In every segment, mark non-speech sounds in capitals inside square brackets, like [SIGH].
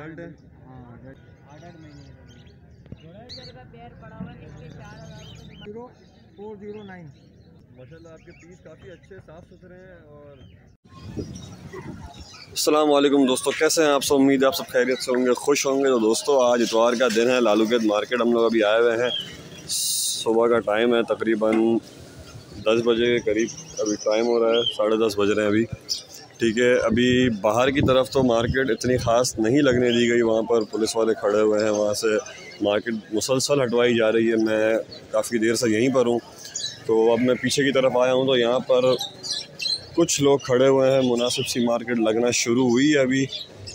Adult السلام علیکم دوستو کیسے ہیں آپ سب امید ہے آپ سب خیریت سے ہوں گے خوش ہوں گے تو دوستو آج اتوار کا دن ہے لالو گیت مارکیٹ ہم لوگ ابھی آئے ہوئے ہیں۔ صبح کا ٹائم ہے تقریباً دس بجے کے قریب ابھی ٹائم ہو رہا ہے ساڑھے دس بج رہے ہیں ابھی۔ ٹھیک ہے، ابھی باہر کی طرف تو مارکیٹ اتنی خاص نہیں لگنے دی گئی، وہاں پر پولیس والے کھڑے ہوئے ہیں، وہاں سے مارکیٹ مسلسل ہٹوائی جا رہی ہے۔ میں کافی دیر سے یہیں پر ہوں، تو اب میں پیچھے کی طرف آیا ہوں، تو یہاں پر کچھ لوگ کھڑے ہوئے ہیں۔ مناسب سی مارکیٹ لگنا شروع ہوئی ہے ابھی،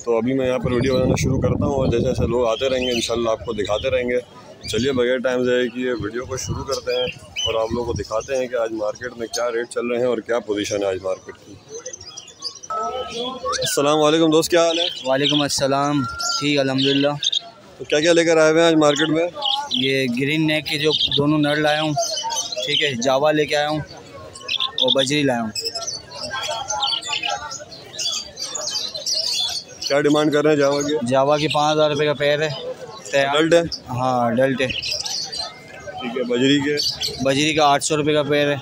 تو ابھی میں یہاں پر ویڈیو بنانا شروع کرتا ہوں اور جیسے جیسے لوگ آتے رہیں گے، انشاءاللہ آپ کو دکھاتے رہیں گے۔ چلیے، بغیر ٹائم ضائع کیے ویڈیو کو شروع کرتے ہیں اور آپ لوگوں کو دکھاتے ہیں کہ آج مارکیٹ میں کیا ریٹ چل رہے ہیں اور کیا پوزیشن ہے آج مارکیٹ کی۔ السلام علیکم دوست کیا حال ہے؟ وعلیکم السلام ٹھیک الحمدللہ۔ تو کیا کیا لے کر آئے ہوئے ہیں آج مارکیٹ میں؟ یہ گرین نیک کے جو دونوں نر لایا ہوں ٹھیک ہے جاوا لے کے آیا ہوں اور بجری لایا ہوں۔ کیا ڈیمانڈ کر رہے ہیں جاوا کی؟ جاوا کی پانچ ہزار روپے کا پیر ہے ڈلٹ ہے؟ ہاں ڈلٹ ہے۔ ٹھیک ہے بجری کے؟ بجری کا آٹھ سو روپے کا پیر ہے۔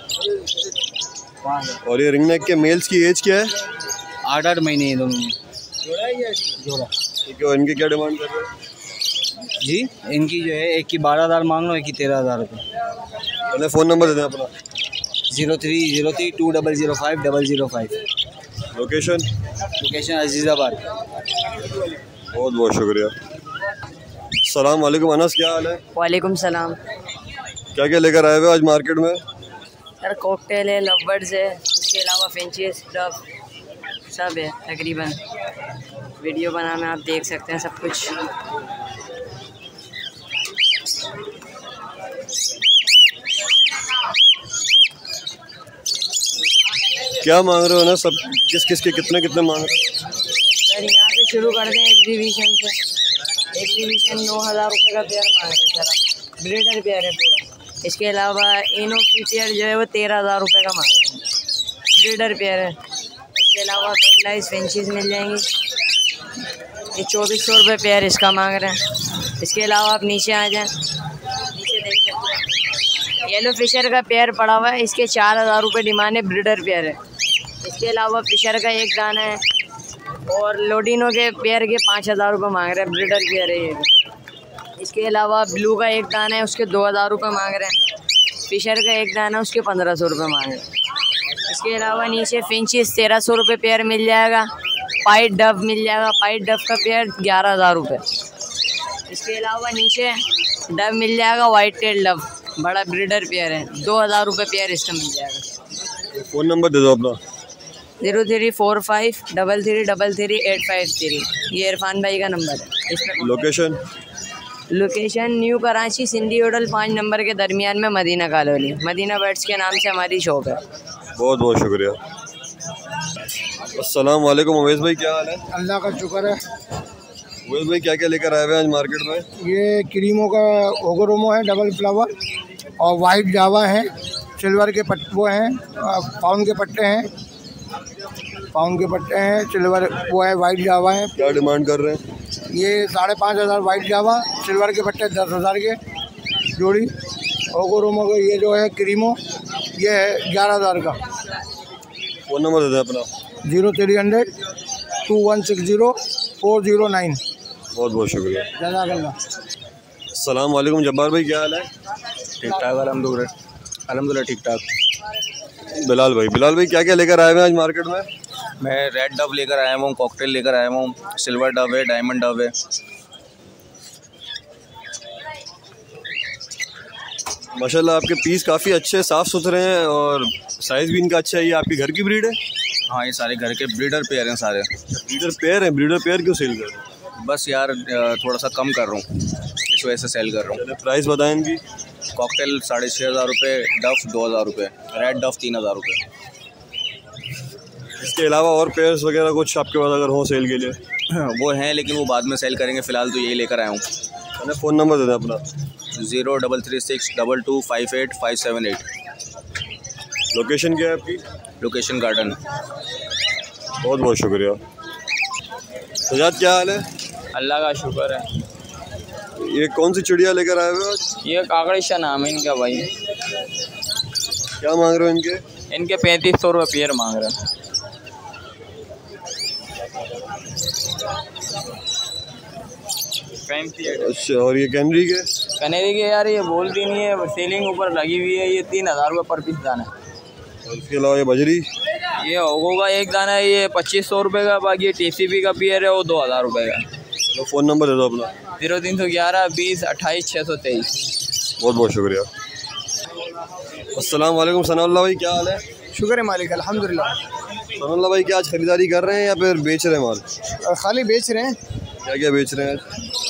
اور یہ رنگ نیک کے میلز کی ایج کیا ہے؟ آٹھ آٹھ مہینے ہیں دونوں میں۔ ان کی کیا ڈیمانڈ کر رہے ہیں؟ جی ان کی جو ہے ایک کی بارہ ہزار مانگ لو ایک کی تیرہ ہزار روپے۔ پہلے فون نمبر دے دیں اپنا۔ Zero three zero three two double zero five double zero five. Location? Location Azizabad. بہت بہت شکریہ۔ السلام علیکم انس کیا حال ہے؟ وعلیکم السلام۔ کیا کیا لے کر آئے ہوئے آج مارکیٹ میں؟ سر کوکٹیل ہے لو ہے اس کے علاوہ فینچیز سب ہے تقریباً۔ ویڈیو بنا میں آپ دیکھ سکتے ہیں سب کچھ۔ کیا مانگ رہے ہو نا سب؟ کس کس کے کتنے کتنے مانگ رہے ہو؟ سر یہاں سے شروع کر دیں ایگزیبیشن سے۔ ایگزیبیشن نو ہزار روپے کا پیئر مانگ رہے ہیں سر آپ۔ بریڈر پیئر ہے پورا۔ اس کے علاوہ اینو کی پیئر جو ہے وہ تیرہ ہزار روپے کا مانگ رہے ہیں۔ بریڈر پیئر ہے۔ کے علاوہ لائز فینچیز مل جائیں گی۔ یہ چوبیس سو روپے پیئر اس کا مانگ رہے ہیں۔ اس کے علاوہ آپ نیچے آ جائیں۔ نیچے دیکھ سکتے ہیں۔ یلو فشر کا پیئر پڑا ہوا ہے۔ اس کے چار ہزار روپے ڈیمانڈ ہے بریڈر پیئر ہے۔ اس کے علاوہ فشر کا ایک دانہ ہے۔ اور لوڈینو کے پیئر کے پانچ ہزار روپے مانگ رہے ہیں۔ بریڈر پیئر ہے یہ اس کے علاوہ بلو کا ایک دانہ ہے، اس کے دو ہزار روپے مانگ رہے ہیں۔ فشر کا ایک دانہ ہے، اس کے پندرہ سو روپے مانگ رہے ہیں۔ اس کے علاوہ نیچے فنچز تیرہ سو روپے پیئر مل جائے گا۔ پائٹ ڈب مل جائے گا۔ پائٹ ڈب کا پیئر گیارہ ہزار روپے۔ اس کے علاوہ نیچے ڈب مل جائے گا۔ وائٹ ٹیل ڈب بڑا بریڈر پیئر ہے۔ دو ہزار روپے پیئر اس کا مل جائے گا۔ فون نمبر دے دو اپنا۔ Zero three four five double three double three eight five three. یہ عرفان بھائی کا نمبر ہے۔ اس پہ location? Location new Karachi Sindhi hotel پانچ نمبر کے درمیان میں مدینہ کالونی۔ مدینہ برڈس کے نام سے ہماری شاپ ہے۔ بہت بہت شکریہ۔ السلام علیکم اویس بھائی کیا حال ہے؟ اللہ کا شکر ہے۔ اویس بھائی کیا کیا لے کر آئے ہوئے آج مارکیٹ میں؟ یہ کریموں کا اوگرومو ہے ڈبل فلاور اور وائٹ جاوا ہے۔ سلور کے پٹ وہ ہیں پاؤن کے پٹے ہیں۔ پاؤن کے پٹے ہیں سلور وہ ہے وائٹ جاوا ہے۔ کیا ڈیمانڈ کر رہے ہیں؟ یہ ساڑھے پانچ ہزار وائٹ جاوا سلور کے پٹے دس ہزار کے۔ جوڑی اوگرومو کا یہ جو ہے کریمو یہ ہے گیارہ ہزار کا۔ فون نمبر دے دیں اپنا۔ Zero three hundred two one six zero four zero nine. بہت بہت شکریہ۔ جزاک اللہ۔ السلام علیکم جبار بھائی کیا حال ہے؟ ٹھیک ٹھاک الحمد للہ الحمد للہ ٹھیک ٹھاک۔ بلال بھائی بلال بھائی کیا کیا لے کر آئے ہیں آج مارکیٹ میں؟ میں ریڈ ڈب لے کر آیا ہوں کوکٹیل لے کر آیا ہوں سلور ڈب ہے ڈائمنڈ ڈب ہے۔ ماشاء اللہ آپ کے پیس کافی اچھے صاف ستھرے ہیں اور سائز بھی ان کا اچھا ہے۔ یہ آپ کے گھر کی بریڈ ہے؟ ہاں یہ سارے گھر کے بریڈر پیئر ہیں سارے۔ بریڈر پیئر ہیں؟ بریڈر پیئر کیوں سیل کر رہے ہیں؟ بس یار تھوڑا سا کم کر رہا ہوں۔ اس وجہ سے سیل کر رہا ہوں۔ پرائز بتائیں ان کی۔ کاکٹیل ساڑھے چھ ہزار روپے ڈف دو ہزار روپے ریڈ ڈف تین ہزار روپے۔ اس کے علاوہ اور پیئرس وغیرہ کچھ آپ کے پاس اگر ہوں سیل کے لیے؟ [CLEARS THROAT] وہ ہیں لیکن وہ بعد میں سیل کریں گے فی الحال تو یہی لے کر آیا ہوں۔ فون نمبر دے دیں اپنا۔ Zero double three six double two five eight five seven eight. Location کیا ہے آپ کی؟ Location garden. بہت بہت شکریہ۔ سجاد کیا حال ہے؟ اللہ کا شکر ہے۔ یہ کون سی چڑیا لے کر آئے ہوئے آج یہ کاکڑ شاہ نام ہے ان کا بھائی۔ کیا مانگ رہے ہو ان کے؟ ان کے پینتیس سو روپے پیئر مانگ رہے ہیں۔ اچھا اور یہ کینری کے؟ کنیری کے یار یہ بولتی نہیں ہے سیلنگ اوپر لگی ہوئی ہے یہ تین ہزار روپے پر پیس دانا ہے۔ اس کے علاوہ یہ بجری؟ یہ اوگو کا ایک دانہ ہے یہ پچیس سو روپے کا باقی ٹی سی پی کا پیئر ہے وہ دو ہزار روپے کا۔ فون نمبر دے دو اپنا۔ زیرو تین سو گیارہ بیس اٹھائیس چھ سو تیئیس۔ بہت بہت شکریہ۔ السلام علیکم ثناء اللہ بھائی کیا حال ہے؟ شکر ہے مالک الحمد للہ ثناء اللہ بھائی کیا آج خریداری کر رہے ہیں یا پھر بیچ رہے ہیں مال؟ خالی بیچ رہے ہیں۔ کیا کیا بیچ رہے ہیں؟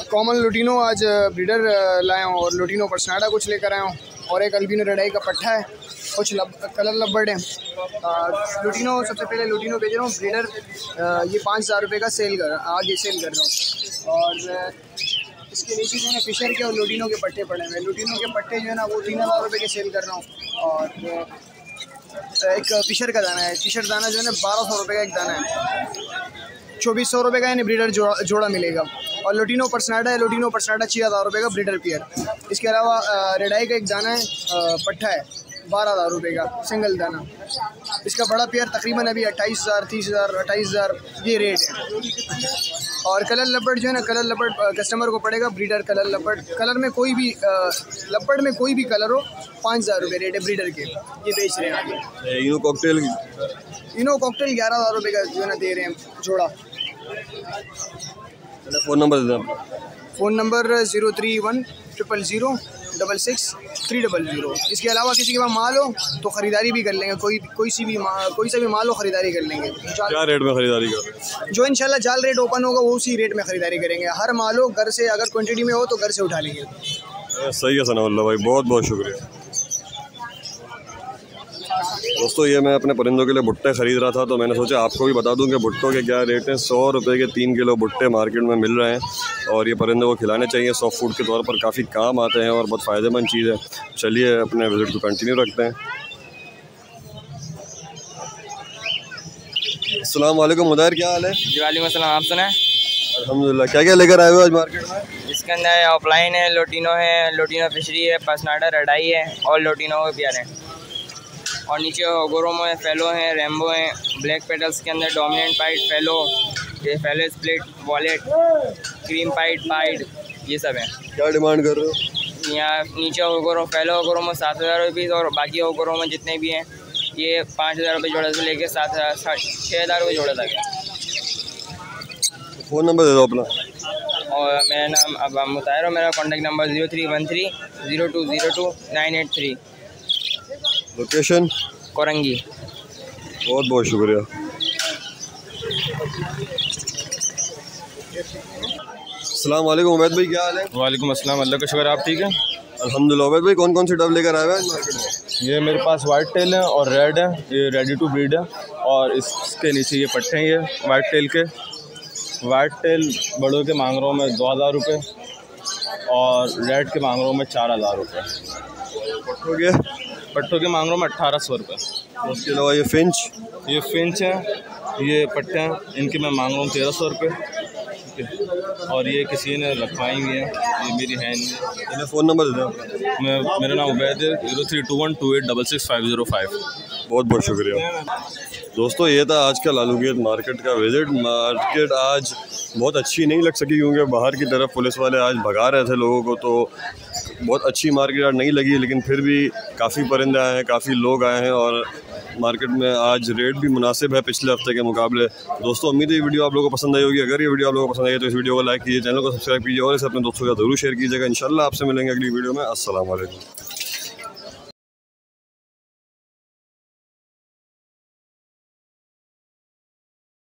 کامن لوٹینو آج بریڈر لائے ہوں اور لوٹینو پرسناڈا کچھ لے کر آئے ہوں اور ایک البینو رڈائی کا پٹھا ہے، کچھ لب، کلر لبرڈ ہیں۔ لوٹینو، سب سے پہلے لوٹینو بیچ رہا ہوں۔ بریڈر یہ پانچ ہزار روپے کا سیل کر آگے سیل کر رہا ہوں۔ اور اس کے نیچے جو ہے نا فشر کے اور لوٹینو کے پٹے پڑے ہوئے۔ لوٹینو کے پٹے جو ہے نا وہ تین ہزار روپے کے سیل کر رہا ہوں۔ اور ایک فشر کا دانہ ہے۔ فشر دانہ جو ہے نا بارہ سو روپے کا ایک دانہ ہے۔ چوبیس سو روپے کا یعنی بریڈر جوڑا جوڑا ملے گا۔ اور لوٹینو پرسناڈا ہے لوٹینو پرسناڈا چھ ہزار روپے کا بریڈر پیئر۔ اس کے علاوہ ریڈائی کا ایک دانہ ہے پٹھا ہے بارہ ہزار روپے کا سنگل دانہ۔ اس کا بڑا پیئر تقریباً ابھی اٹھائیس ہزار تیس ہزار اٹھائیس ہزار یہ ریٹ ہے۔ اور کلر لپڑ جو ہے نا کلر لپڑ کسٹمر کو پڑے گا بریڈر کلر لپڑ۔ کلر میں کوئی بھی لپڑ میں کوئی بھی کلر ہو پانچ ہزار روپے ریٹ ہے بریڈر کے۔ یہ بیچ رہے ہیں۔ آگے انو کاکٹیل انو کاکٹیل گیارہ ہزار روپے کا جو ہے نا دے رہے ہیں جوڑا۔ فون نمبر دے دو اپنا phone number zero three one triple zero double six three double zero. اس کے علاوہ کسی کے پاس مال ہو تو خریداری بھی کر لیں گے۔ کوئی کوئی سی بھی کوئی سا بھی مال ہو خریداری کر لیں گے۔ کیا ریٹ میں خریداری کر جو انشاءاللہ جال ریٹ اوپن ہوگا وہ اسی ریٹ میں خریداری کریں گے۔ ہر مال ہو گھر سے اگر کوانٹٹی میں ہو تو گھر سے اٹھا لیں گے۔ صحیح ہے ثناء اللہ بھائی بہت بہت شکریہ۔ دوستو یہ میں اپنے پرندوں کے لیے بھٹے خرید رہا تھا تو میں نے سوچا آپ کو بھی بتا دوں کہ بھٹوں کے کیا ریٹ ہیں؟ سو روپے کے تین کلو بھٹے مارکیٹ میں مل رہے ہیں اور یہ پرندوں کو کھلانے چاہیے۔ سافٹ فوڈ کے طور پر کافی کام آتے ہیں اور بہت فائدہ مند چیز ہے۔ چلیے اپنے وزٹ کو کنٹینیو رکھتے ہیں۔ السلام علیکم مدیر کیا حال ہے؟ جی وعلیکم السلام آپ سنیں؟ الحمد للہ کیا کیا لے کر آئے ہوئے آج مارکیٹ میں؟ اس کے اندر آف لائن ہے لوٹینو ہے لوٹینو فشری ہے پسناڈا رڈائی ہے اور لوٹینو پیار ہیں۔ اور نیچے گورومو ہے فیلو ہیں ریمبو ہیں۔ بلیک پیٹلس کے اندر ڈومیننٹ پائٹ فیلو۔ یہ fellow split violet cream pied pied. یہ سب ہیں۔ کیا ڈیمانڈ کر رہے ہو؟ یہاں نیچے اوگورو فیلو اوگورومو سات ہزار روپے پیس اور باقی اوگورومو جتنے بھی ہیں۔ یہ پانچ ہزار روپے جوڑے سے لے کے سات ہزار چھ ہزار روپے جوڑے تک ہے۔ فون نمبر دے دو اپنا۔ اور میرا نام اب مطالعہ میرا contact number zero three one three zero two zero two nine eight three. Location Korangi بہت بہت شکریہ السلام علیکم عبید بھائی کیا حال ہے وعلیکم السلام اللہ کا شکر آپ ٹھیک ہیں؟ الحمد للہ عبید بھائی کون کون سی ڈب لے کر آئے ہوئے میں یہ میرے پاس وائٹ ٹیل ہے اور ریڈ ہے یہ ریڈی ٹو بریڈ ہے اور اس کے نیچے یہ پٹھے ہیں یہ وائٹ ٹیل کے۔ وائٹ ٹیل بڑوں کے مانگ رہا ہوں میں دو ہزار روپے اور ریڈ کے مانگ رہا ہوں میں چار ہزار روپے۔ ہو گیا پٹھوں کے مانگ رہا ہوں میں اٹھارہ سو روپے۔ اس کے علاوہ یہ فنچ؟ یہ فنچ ہیں یہ پٹھے ہیں ان کے میں مانگ رہا ہوں تیرہ سو روپے۔ اور یہ کسی نے رکھوائی ہوئی ہیں یہ میری ہے نہیں۔ فون نمبر دے میں میرا نام عبید ہے zero three two one two eight double six five zero five. بہت بہت شکریہ۔ دوستو یہ تھا آج کا لالو گیت مارکیٹ کا وزٹ۔ مارکیٹ آج بہت اچھی نہیں لگ سکی کیونکہ باہر کی طرف پولیس والے آج بھگا رہے تھے لوگوں کو تو بہت اچھی مارکیٹ آج نہیں لگی، لیکن پھر بھی کافی پرندے آئے ہیں، کافی لوگ آئے ہیں اور مارکیٹ میں آج ریٹ بھی مناسب ہے پچھلے ہفتے کے مقابلے۔ دوستوں امید ہے یہ ویڈیو آپ لوگوں کو پسند آئی ہوگی۔ اگر یہ ویڈیو آپ لوگوں کو پسند آئی ہے تو اس ویڈیو کو لائک کیجیے چینل کو سبسکرائب کیجیے اور اسے اپنے دوستوں کا ضرور شیئر کیجیے گا۔ انشاءاللہ آپ سے ملیں گے اگلی ویڈیو میں۔ السلام علیکم۔